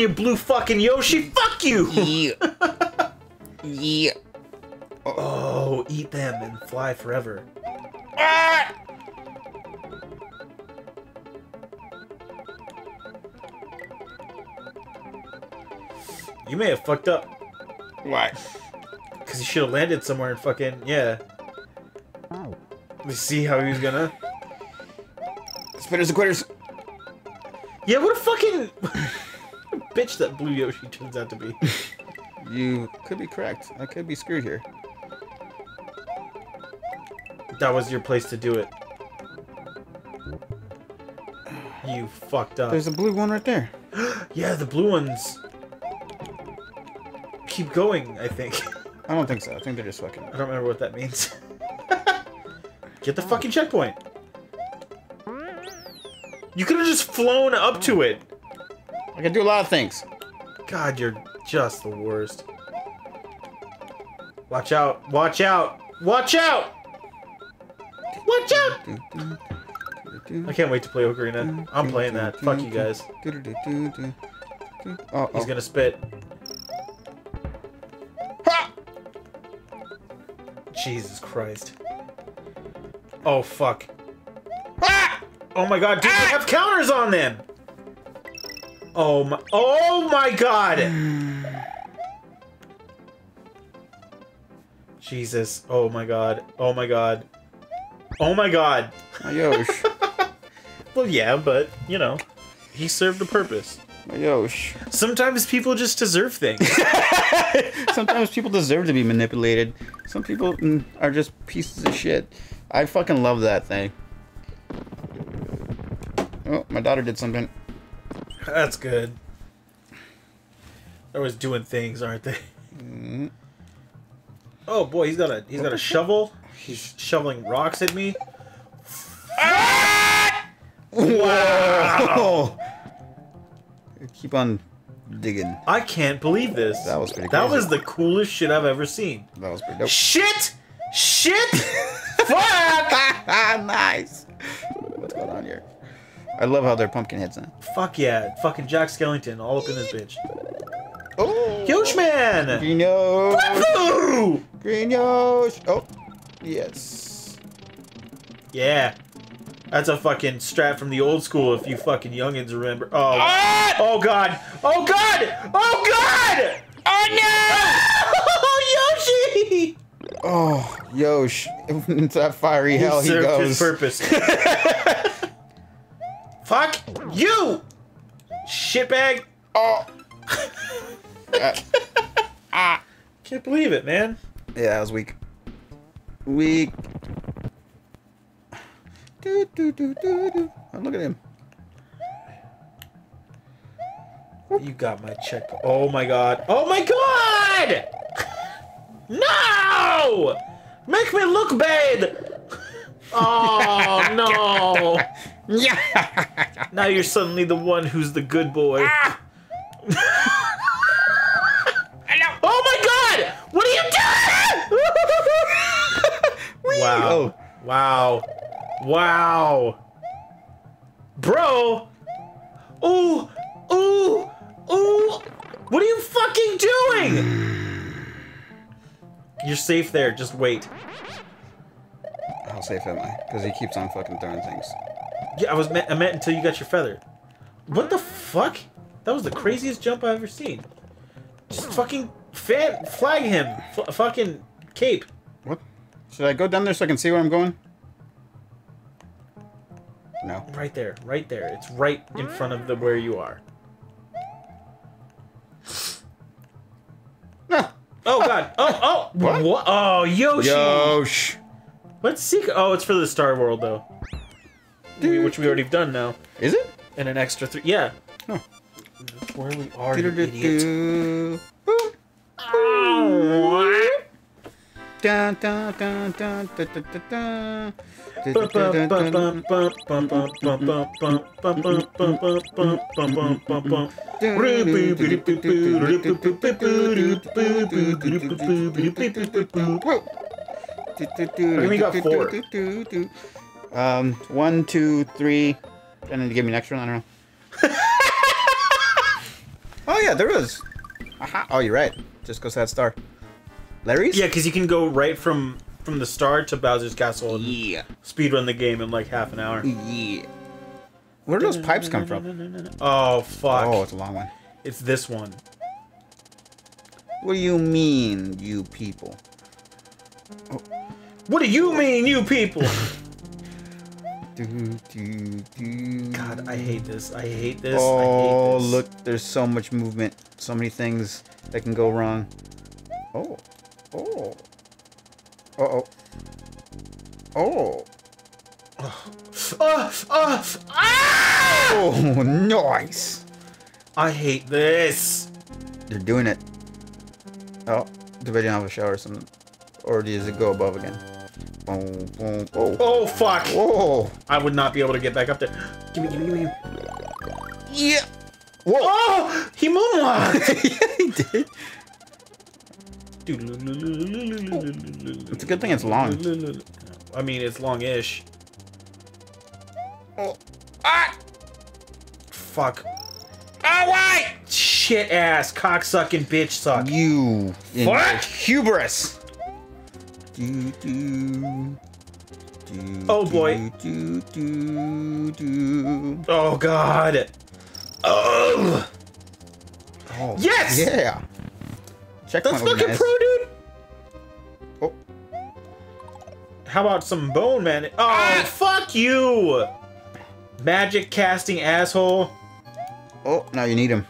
you blue fucking Yoshi. Fuck you. Yeah. yeah. Oh, eat them and fly forever. Ah! You may have fucked up Why? because you should have landed somewhere and fucking yeah. Let's see how he was gonna. Spinners and quitters. Yeah, what a fucking bitch that blue Yoshi turns out to be. You could be correct. I could be screwed here. That was your place to do it. You fucked up. There's a blue one right there. Yeah, the blue ones keep going, I think. I don't think so. I think they're just fucking. I don't remember what that means. Get the fucking checkpoint. You could have just flown up to it. I can do a lot of things. God, you're just the worst. Watch out. Watch out. Watch out! Watch out! I can't wait to play Ocarina. I'm playing that. Fuck you guys. Oh, He's oh. gonna spit. Ha! Jesus Christ. Oh, fuck. Ah! Oh my god, dude, they have counters on them! Oh my- Oh my god! Jesus. Oh my god. Oh my god. Oh my god. My Yosh. Well, yeah, but, you know, he served a purpose. My Yosh. Sometimes people just deserve things. Sometimes people deserve to be manipulated. Some people mm, are just pieces of shit. I fucking love that thing. Oh, my daughter did something. That's good. They're always doing things, aren't they? Mm-hmm. Oh boy, he's got a he's got a shovel. He's shoveling rocks at me. Wow! Keep on digging. I can't believe this. That was pretty That crazy. was the coolest shit I've ever seen. That was pretty dope. Shit! Shit! Fuck! nice. What's going on here? I love how they're pumpkin heads now. Fuck yeah! Fucking Jack Skellington all up in this bitch. Oh! Yoshman! Green Yosh! Boo! Green Yosh! Oh! Yes. Yeah. That's a fucking strat from the old school if you fucking youngins remember. Oh. Ah! Oh god! Oh god! Oh god! Oh no! Oh Yoshi! Oh, Yosh. Into that fiery hell he served goes. his purpose. Fuck you! Shitbag! Oh! Uh, Can't believe it, man. yeah, that was weak. Weak. Do, do, do, do, do. Oh, look at him. You got my check. Oh my god. Oh my god! No! Make me look bad! Oh no! Yeah! Now you're suddenly the one who's the good boy. Ah! oh my god! What are you doing? wow. Oh. Wow. Wow. Bro! Ooh! Ooh! Ooh! What are you fucking doing? You're safe there, just wait. How safe am I? Because he keeps on fucking throwing things. Yeah, I was meant, I meant until you got your feather. What the fuck? That was the craziest jump I've ever seen. Just hmm. fucking fan, flag him. F- fucking cape. What? Should I go down there so I can see where I'm going? No. Right there, right there. It's right in front of the where you are. Oh god. Oh oh. What? What? Oh Yoshi. Yosh! What's secret? Oh, it's for the Star World though. We- which we already have done now. Is it? And an extra three. Yeah. Huh. Where we are, you idiot. Do-do-do-do. Dun, dun, dun, dun, dun, dun, dun, dun. Du-du-du-du-dun. Whoa. many you got? Four. Um, one, two, three, and then you give me an extra one. I don't know. Oh yeah, there is. Aha. Oh, you're right. Just goes that star. Larry's? Yeah, because you can go right from from the star to Bowser's Castle and Yeah. speedrun the game in like half an hour. Yeah. Where do those pipes come from? Oh fuck! Oh, it's a long one. It's this one. What do you mean, you people? What do you mean, you people? God, I hate this. I hate this. Oh, I hate this. look, there's so much movement. So many things that can go wrong. Oh. Oh. Uh-oh. Oh. Ah, ah, ah! Oh, nice. I hate this. They're doing it. Oh, do they have a shower or something? Or does it go above again? Boom, boom, oh. Oh fuck! Whoa. I would not be able to get back up there. Give me, give me, give me. Yeah. Whoa. Oh, he moonwalked. yeah, he did. It's a good thing it's long. I mean, it's long-ish. Oh. Ah! Fuck. Oh, why? Shit ass cocksucking bitch suck. You. Fuck! Hubris. Do, do, do, Oh, boy. Do, do, do. Oh god. Oh. Oh, Yes! Yeah. Checkpoint That's fucking nice. pro, dude. Oh. How about some bone man? Oh, Ah! fuck you! Magic casting asshole. Oh, now you need him.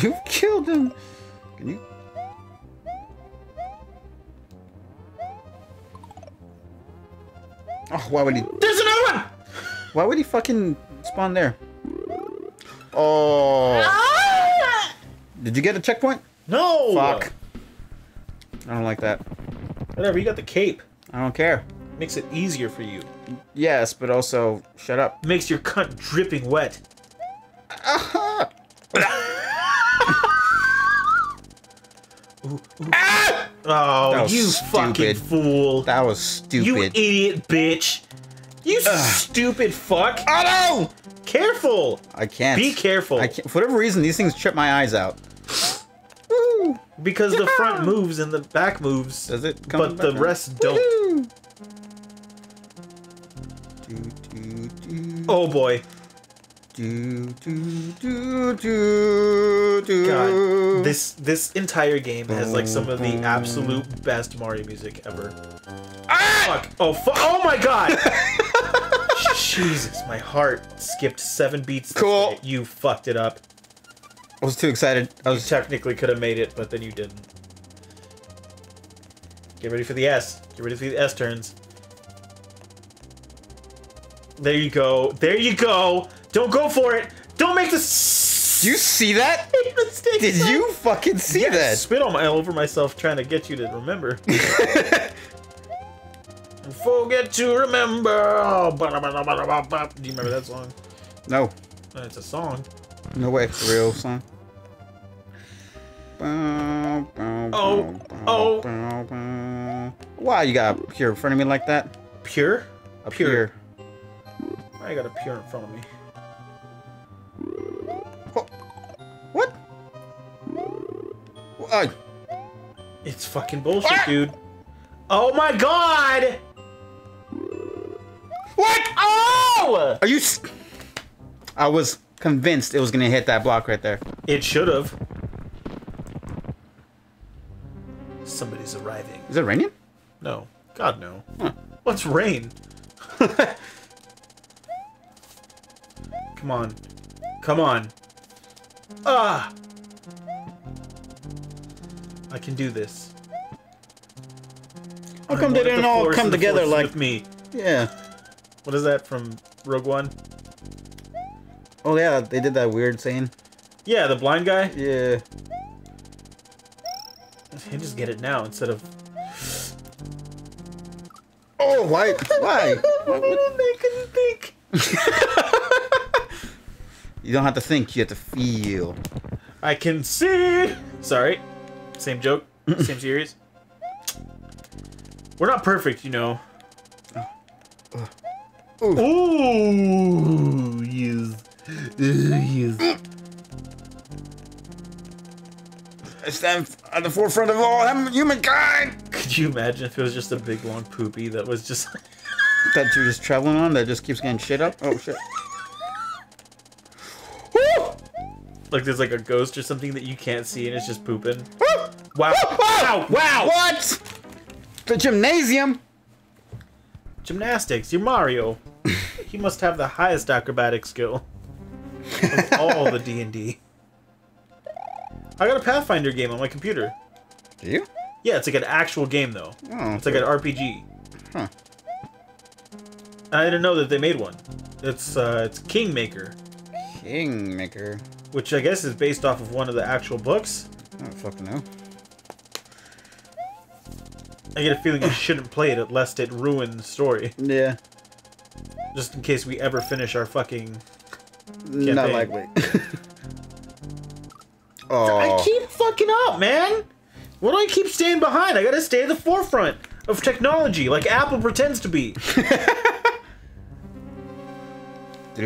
You killed him. Can you? Oh, why would he? There's another one! Why would he fucking spawn there? Oh. Ah! Did you get a checkpoint? No! Fuck. I don't like that. Whatever, you got the cape. I don't care. Makes it easier for you. Yes, but also shut up. Makes your cunt dripping wet. Oh, you stupid. fucking fool. That was stupid. You idiot bitch. You stupid fuck. oh no! Careful. I can't. Be careful. I can't. For whatever reason, these things trip my eyes out. Woo! Because the front moves and the back moves. Does it But the rest don't. Woohoo! Do, do, do, Oh boy. Do, do, do, do, do. God. This this entire game has like some of the absolute best Mario music ever. Ah! Fuck. Oh fuck. Oh my god. Jesus, my heart skipped seven beats. Cool. You fucked it up. I was too excited. I You was. technically could have made it, but then you didn't. Get ready for the S. Get ready for the S turns. There you go. There you go. Don't go for it. Don't make the s- Do you see that? mistake. Did you fucking see Yeah, that? spit on my all over myself trying to get you to remember. Forget to remember. Oh, ba-da-ba-da-ba-da-ba-ba. Do you remember that song? No. It's a song. No way. It's a real song. Oh. oh. Wow, you got up here in front of me like that? Pure? Up Pure. here. I got a pure in front of me. It's fucking bullshit, Ah! dude. Oh my god! what? Oh! Are you? s- I was convinced it was gonna hit that block right there. It should have. Somebody's arriving. Is it raining? No. God, no. Huh. What's rain? Come on. Come on. Ah! I can do this. How come they didn't all come together like me? Yeah. What is that from Rogue One? Oh yeah, they did that weird scene. Yeah, the blind guy. Yeah. You just get it now instead of. Oh, why? Why? they couldn't think. You don't have to think. You have to feel. I can see. Sorry. Same joke. Same series. We're not perfect, you know. Uh, uh, Ooh, yes. yes. Mm. I stand at the forefront of all hum- humankind. Could you imagine if it was just a big long poopy that was just That you're just traveling on that just keeps getting shit up. Oh shit. Like there's like a ghost or something that you can't see and it's just pooping? Wow. Wow. Wow. What? The gymnasium. Gymnastics. You're Mario. he must have the highest acrobatic skill of all the D and D. I got a Pathfinder game on my computer. Do you? Yeah, it's like an actual game though. Oh, It's like an RPG. Huh. I didn't know that they made one. It's uh, it's Kingmaker, Kingmaker. which I guess is based off of one of the actual books. I don't fucking know. I get a feeling you shouldn't play it lest it ruin the story. Yeah. Just in case we ever finish our fucking. Not Campaign. likely. I oh. keep fucking up, man. Why do I keep staying behind? I gotta stay at the forefront of technology, like Apple pretends to be.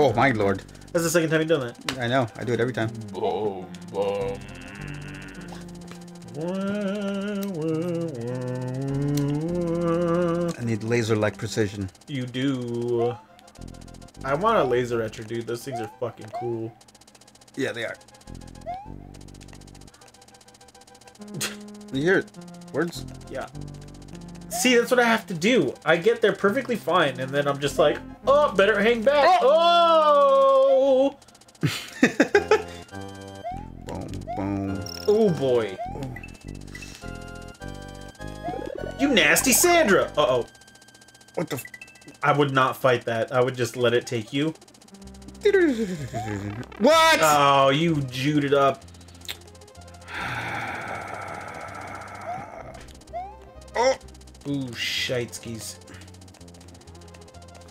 Oh my lord. That's the second time you've done that. I know. I do it every time. Boom, boom. I need laser-like precision. You do. I want a laser etcher, dude. Those things are fucking cool. Yeah, they are. you hear it? Words? Yeah. See, that's what I have to do. I get there perfectly fine, and then I'm just like, oh, better hang back. Oh! Boom, boom. Oh boy. You nasty Sandra! Uh oh. What the? F- I would not fight that. I would just let it take you. what? Oh, you jewed it up. Ooh, shiteskis.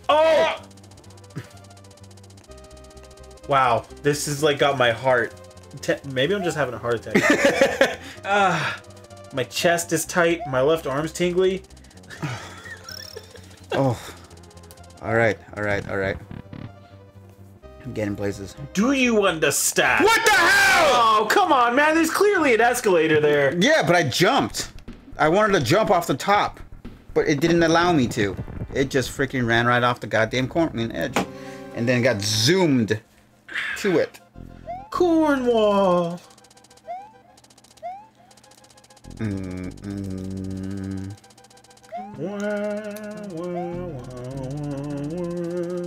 Oh! Wow, this is like got my heart. Te- maybe I'm just having a heart attack. Ah, my chest is tight. My left arm's tingly. oh. All right, all right, all right. I'm getting places. Do you understand? What the hell? Oh, come on, man. There's clearly an escalator there. Yeah, but I jumped. I wanted to jump off the top, but it didn't allow me to. It just freaking ran right off the goddamn corner edge, and then got zoomed to it. Cornwall. Mm, mm. Wah, wah, wah,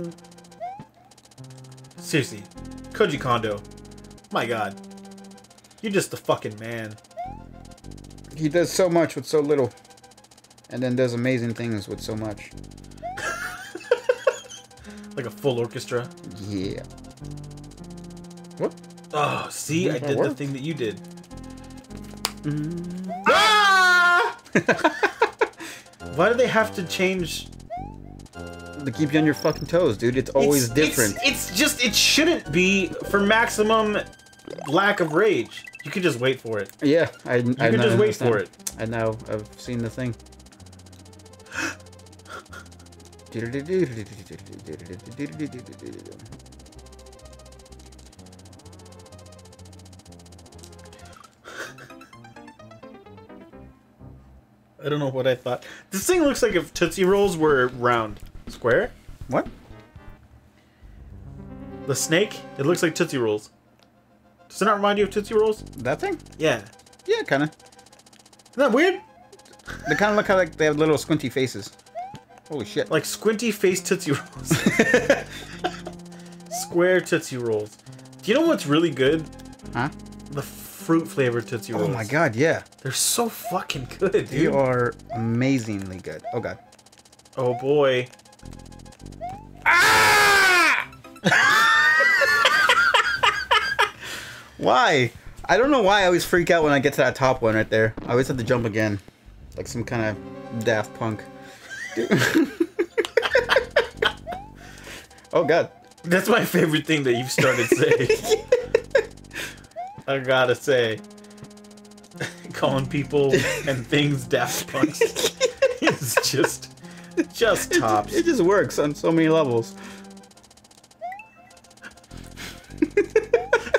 wah. Seriously, Koji Kondo. My god. You're just the fucking man. He does so much with so little, and then does amazing things with so much. Like a full orchestra. Yeah. What? Oh, see, I That did the thing that you did. Ah! Why do they have to change? to keep you on your fucking toes, dude. It's always It's- different. It's, it's just, it shouldn't be for maximum lack of rage. You could just wait for it. yeah, I. You You can just wait for it. I know. I've seen the thing. I don't know what I thought. This thing looks like if Tootsie Rolls were round. Square? What? The snake? It looks like Tootsie Rolls. Does it not remind you of Tootsie Rolls? That thing? Yeah. Yeah, kind of. Isn't that weird? They kind of look like they have little squinty faces. Holy shit! Like squinty face Tootsie Rolls. Square Tootsie Rolls. Do you know what's really good? huh? The fruit flavored Tootsie Rolls. Oh my god, yeah. They're so fucking good, They dude. are amazingly good. Oh god. Oh boy. Ah! why? I don't know why I always freak out when I get to that top one right there. I always have to jump again. Like some kind of Daft Punk. oh god. That's my favorite thing that you've started saying. I gotta say. calling people and things Daft Punk. is just, just tops. It just works on so many levels.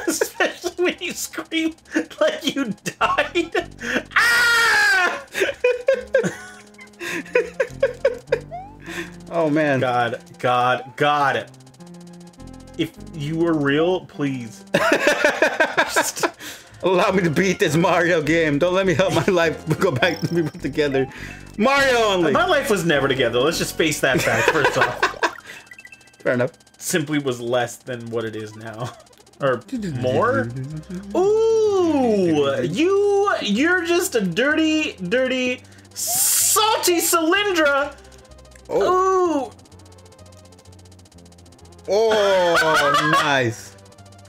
Especially when you scream like you died. Ah! Oh man. God, God, God. If you were real, please. Just- Allow me to beat this Mario game. Don't let me help my life go back to be put together. Mario only. my life was never together. Let's just face that fact first off. Fair enough. Simply was less than what it is now. Or more? Ooh! You you're just a dirty, dirty, salty Cylindra! Oh, Ooh! oh, nice.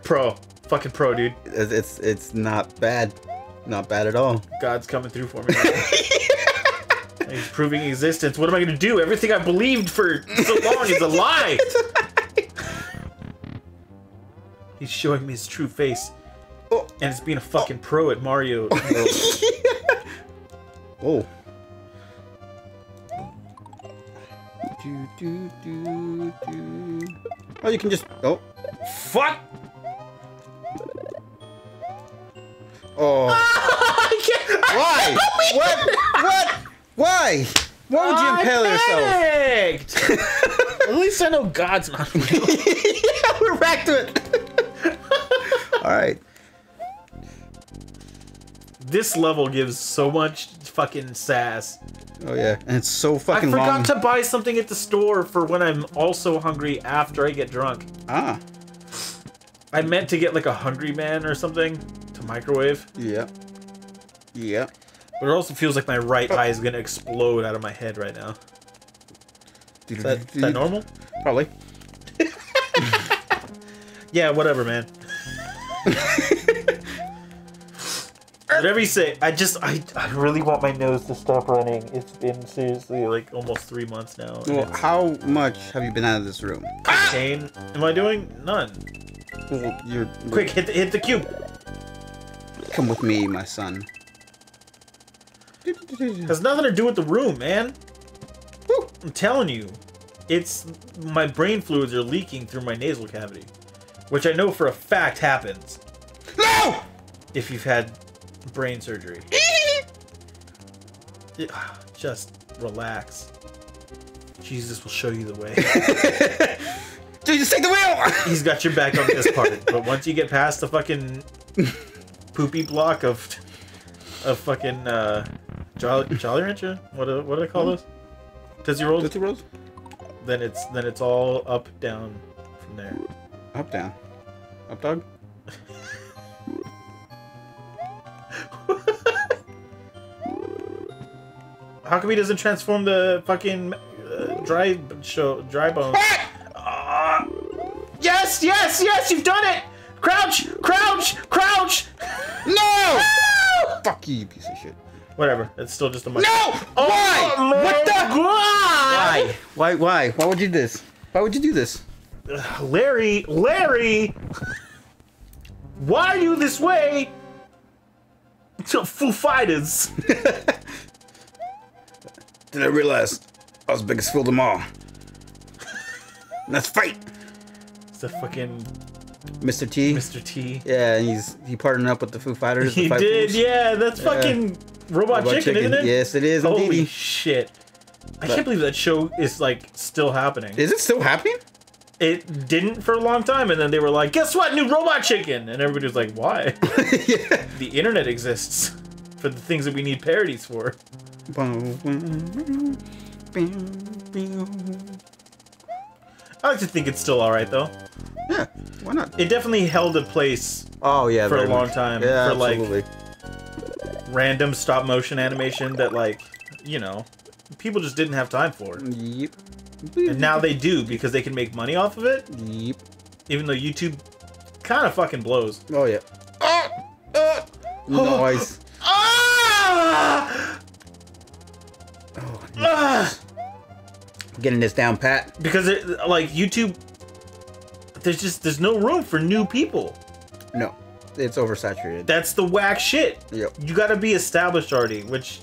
Pro. Fucking pro, dude. It's, it's it's not bad, not bad at all. God's coming through for me. He's proving existence. What am I gonna do? Everything I believed for so long is a lie. He's showing me his true face, Oh, and it's being a fucking pro at Mario. Oh. Do, do, do. Oh, you can just. Oh, Fuck! oh. Why? what? What? Why? Why would you impale yourself? yourself? At least I know God's not real. yeah, we're back to it. all right. This level gives so much fucking sass. Oh yeah, and it's so fucking. I forgot long. to buy something at the store for when I'm also hungry after I get drunk. ah. I meant to get like a Hungry Man or something to microwave, Yeah. Yeah. but it also feels like my right eye is gonna explode out of my head right now. Is that, is that normal? Probably. Yeah, whatever, man. Whatever you say, I just I, I really want my nose to stop running. It's been seriously like almost three months now. Well, how much have you been out of this room? cocaine. Am I doing none? Well, you're Quick, hit the, hit the cube. Come with me, my son. Has nothing to do with the room, man. Woo. I'm telling you, it's my brain fluids are leaking through my nasal cavity, which I know for a fact happens No! if you've had brain surgery. Just relax. Jesus will show you the way. Jesus, take the wheel! He's got your back on this part, but once you get past the fucking poopy block of of fucking uh, Jolly, Jolly Rancher, what do, what do I call those? Tootsie Rolls. Tootsie Rolls? Then it's then it's all up down from there. Up, down. Up, dog? How come he doesn't transform the fucking uh, dry show dry bone? Ah! yes, yes, yes! You've done it! Crouch, crouch, crouch! No! Fuck you, you piece of shit. Whatever. It's still just a monkey. No! Why? Oh my what the? God! Why? Why? Why? Why would you do this? Why would you do this? Larry, Larry! Why are you this way? To Foo Fighters. Then I realized I was the biggest fool of them all. Let's fight! It's the fucking Mr. T. Mr. T. Yeah, and he's he partnered up with the Foo Fighters. He Fight did, Fools. yeah. That's Yeah. fucking Robot, Robot Chicken, isn't it? Yes, it is. Holy indeedy. shit. I can't believe that show is like still happening. Is it still happening? It didn't for a long time, and then they were like, "Guess what? New Robot Chicken!" And everybody was like, "Why?" yeah. the internet exists for the things that we need parodies for. I like to think it's still all right though. Yeah, why not? It definitely held a place. Oh yeah, for a long much. time, Yeah, for, like, absolutely. Random stop motion animation that, like, you know, people just didn't have time for. Yep. And now they do because they can make money off of it, Yep. even though YouTube kind of fucking blows. Oh yeah. Ah! Ah! Noise. Ah! getting this down pat. Because it, like YouTube, there's just there's no room for new people. No. it's oversaturated. That's the whack shit. Yep. You gotta be established already, which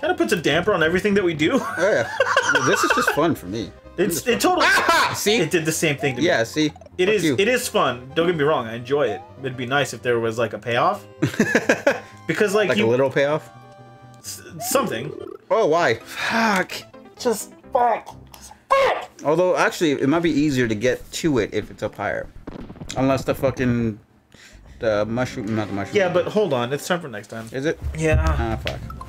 kind of puts a damper on everything that we do. Oh yeah. This is just fun for me. It's it totally. See? It did the same thing to me. Yeah. See. It is. you. It is fun. Don't get me wrong. I enjoy it. It'd be nice if there was like a payoff, because like, like you a little payoff. s- something. Oh, why? Fuck. Just fuck. Fuck! Although actually, it might be easier to get to it if it's up higher, unless the fucking the mushroom, not the mushroom. Yeah, but hold on. It's time for next time. is it? Yeah. Ah, fuck.